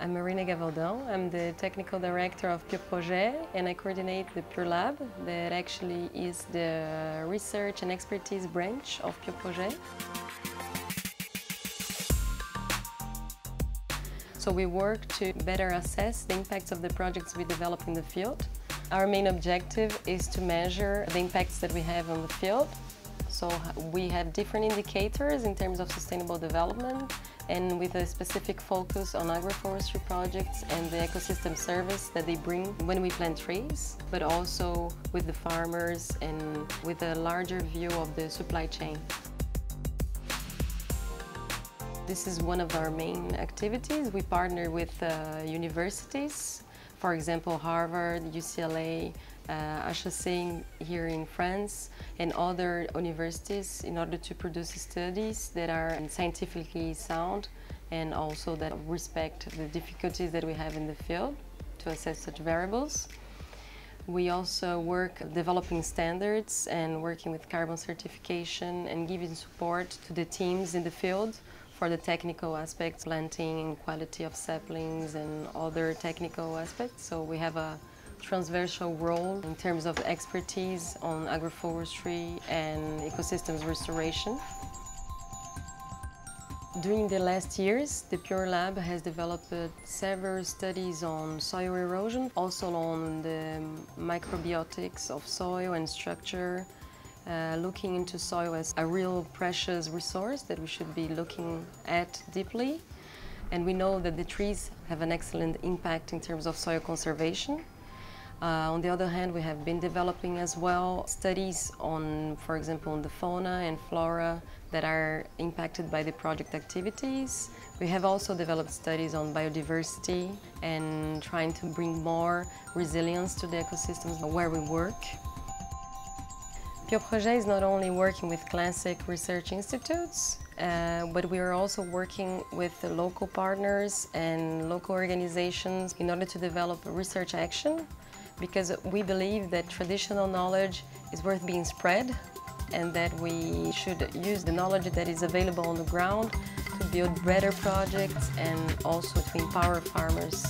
I'm Marina Gavaldao. I'm the technical director of PUR Projet and I coordinate the PUR Lab that actually is the research and expertise branch of PUR Projet. So we work to better assess the impacts of the projects we develop in the field. Our main objective is to measure the impacts that we have on the field so we have different indicators in terms of sustainable development and with a specific focus on agroforestry projects and the ecosystem service that they bring when we plant trees, but also with the farmers and with a larger view of the supply chain. This is one of our main activities. We partner with uh, universities, for example, Harvard, UCLA, uh, HEC here in France, and other universities in order to produce studies that are scientifically sound and also that respect the difficulties that we have in the field to assess such variables. We also work developing standards and working with carbon certification and giving support to the teams in the field for the technical aspects, planting and quality of saplings and other technical aspects. So we have a transversal role in terms of expertise on agroforestry and ecosystems restoration. During the last years, the PUR Lab has developed several studies on soil erosion, also on the microbiotics of soil and structure, uh, looking into soil as a real precious resource that we should be looking at deeply. And we know that the trees have an excellent impact in terms of soil conservation. Uh, on the other hand, we have been developing as well studies on, for example, on the fauna and flora that are impacted by the project activities. We have also developed studies on biodiversity and trying to bring more resilience to the ecosystems where we work. PUR Projet is not only working with classic research institutes, uh, but we are also working with the local partners and local organizations in order to develop research action because we believe that traditional knowledge is worth being spread and that we should use the knowledge that is available on the ground to build better projects and also to empower farmers